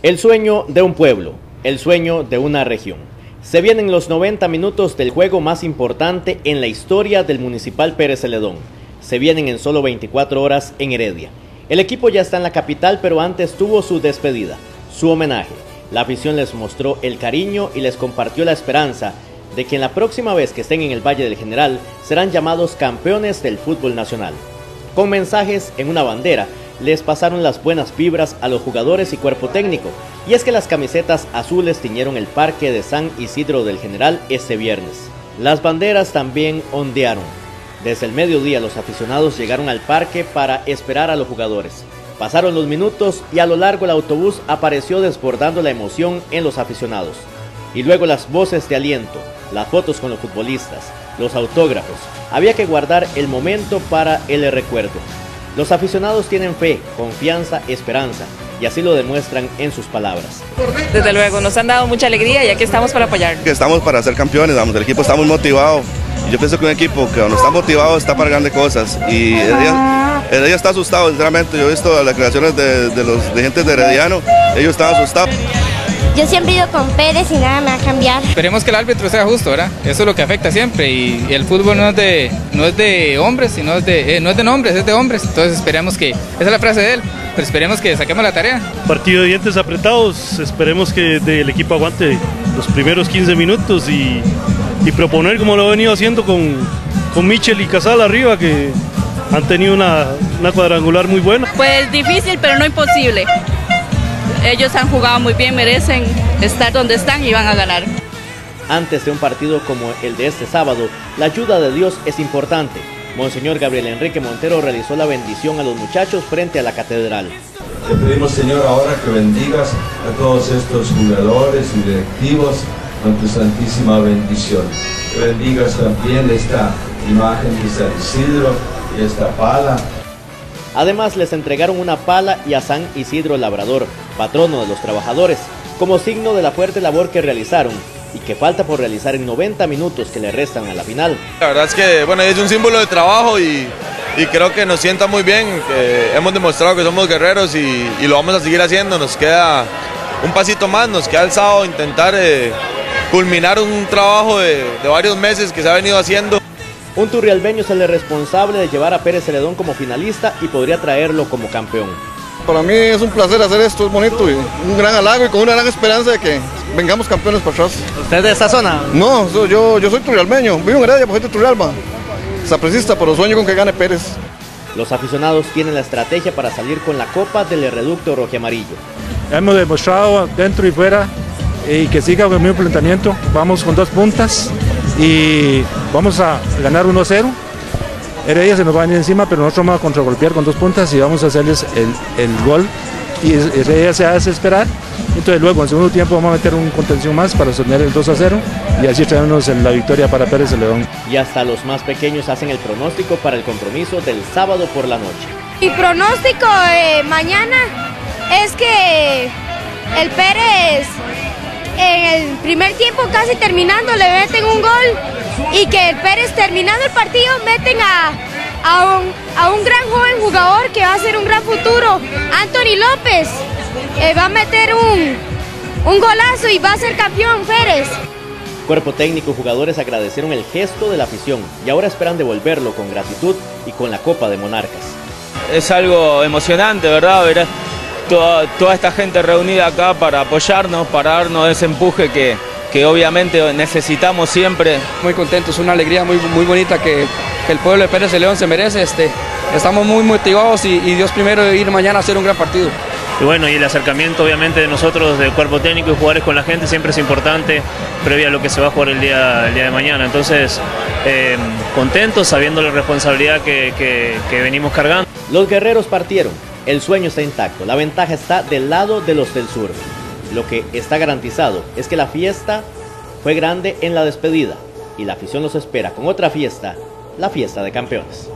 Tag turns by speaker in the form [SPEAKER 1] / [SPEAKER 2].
[SPEAKER 1] El sueño de un pueblo, el sueño de una región. Se vienen los 90 minutos del juego más importante en la historia del Municipal Pérez Celedón. Se vienen en solo 24 horas en Heredia. El equipo ya está en la capital, pero antes tuvo su despedida, su homenaje. La afición les mostró el cariño y les compartió la esperanza de que en la próxima vez que estén en el Valle del General serán llamados campeones del fútbol nacional. Con mensajes en una bandera les pasaron las buenas vibras a los jugadores y cuerpo técnico, y es que las camisetas azules tiñeron el parque de San Isidro del General este viernes. Las banderas también ondearon. Desde el mediodía los aficionados llegaron al parque para esperar a los jugadores. Pasaron los minutos y a lo largo el autobús apareció desbordando la emoción en los aficionados. Y luego las voces de aliento, las fotos con los futbolistas, los autógrafos. Había que guardar el momento para el recuerdo. Los aficionados tienen fe, confianza, esperanza y así lo demuestran en sus palabras.
[SPEAKER 2] Desde luego, nos han dado mucha alegría y aquí estamos para apoyar.
[SPEAKER 3] Estamos para ser campeones, vamos, el equipo está muy motivado. Yo pienso que un equipo que cuando está motivado está para grandes cosas y Heredia, está asustado, sinceramente. Yo he visto las declaraciones de, los dirigentes de Herediano, ellos están asustados.
[SPEAKER 4] Yo siempre he ido con Pérez y nada me va a cambiar.
[SPEAKER 5] Esperemos que el árbitro sea justo, ¿verdad? Eso es lo que afecta siempre y, el fútbol no es de, no es de hombres, sino es de, eh, no es de nombres, es de hombres. Entonces esperemos que, esa es la frase de él, pero esperemos que saquemos la tarea.
[SPEAKER 6] Partido de dientes apretados, esperemos que el equipo aguante los primeros 15 minutos y, proponer como lo ha venido haciendo con, con Michel y Casal arriba, que han tenido una, una cuadrangular muy buena.
[SPEAKER 2] Pues difícil, pero no imposible ellos han jugado muy bien, merecen estar donde están y van a ganar.
[SPEAKER 1] Antes de un partido como el de este sábado, la ayuda de Dios es importante. Monseñor Gabriel Enrique Montero realizó la bendición a los muchachos frente a la catedral.
[SPEAKER 7] Te pedimos, Señor, ahora que bendigas a todos estos jugadores y directivos con tu santísima bendición. Que bendigas también esta imagen de San Isidro y esta pala
[SPEAKER 1] Además les entregaron una pala y a San Isidro Labrador, patrono de los trabajadores, como signo de la fuerte labor que realizaron y que falta por realizar en 90 minutos que le restan a la final.
[SPEAKER 3] La verdad es que bueno, es un símbolo de trabajo y, creo que nos sienta muy bien, hemos demostrado que somos guerreros y, lo vamos a seguir haciendo, nos queda un pasito más, nos queda el sábado intentar eh, culminar un trabajo de varios meses que se ha venido haciendo.
[SPEAKER 1] Un turrialbeño es el responsable de llevar a Pérez Celedón como finalista y podría traerlo como campeón.
[SPEAKER 3] Para mí es un placer hacer esto, es bonito y un gran halago y con una gran esperanza de que vengamos campeones para atrás.
[SPEAKER 1] ¿Usted es de esta zona?
[SPEAKER 3] No, yo, yo soy turrialbeño, vivo en Heredia, por gente turrialba. Sapricista, pero sueño con que gane Pérez.
[SPEAKER 1] Los aficionados tienen la estrategia para salir con la copa del reducto rojo amarillo.
[SPEAKER 6] Hemos demostrado dentro y fuera y que siga con el mismo planteamiento. Vamos con dos puntas y vamos a ganar 1-0. Heredia se nos va a venir encima, pero nosotros vamos a contragolpear con dos puntas y vamos a hacerles el, gol. Y Heredia se hace esperar. Entonces luego en el segundo tiempo vamos a meter un contención más para sostener el 2 a 0 y así traernos la victoria para Pérez de León.
[SPEAKER 1] Y hasta los más pequeños hacen el pronóstico para el compromiso del sábado por la noche.
[SPEAKER 4] Mi pronóstico eh, mañana es que el Pérez el primer tiempo casi terminando le meten un gol y que el Pérez terminando el partido meten a, a, un, gran joven jugador que va a ser un gran futuro, Anthony López, eh, va a meter un, un golazo y va a ser campeón Pérez.
[SPEAKER 1] Cuerpo técnico y jugadores agradecieron el gesto de la afición y ahora esperan devolverlo con gratitud y con la Copa de Monarcas.
[SPEAKER 5] Es algo emocionante, ¿verdad? Toda, esta gente reunida acá para apoyarnos, para darnos ese empuje que, que obviamente necesitamos siempre.
[SPEAKER 8] Muy contentos, es una alegría muy, muy bonita que, el pueblo de Pérez de León se merece. Este, estamos muy motivados y, Dios primero ir mañana a hacer un gran partido.
[SPEAKER 9] Y bueno, y el acercamiento obviamente de nosotros, del cuerpo técnico y jugadores con la gente siempre es importante, previo a lo que se va a jugar el día, el día de mañana. Entonces, eh, contentos, sabiendo la responsabilidad que, que venimos cargando.
[SPEAKER 1] Los guerreros partieron, el sueño está intacto, la ventaja está del lado de los del sur. Lo que está garantizado es que la fiesta fue grande en la despedida y la afición los espera con otra fiesta, la fiesta de campeones.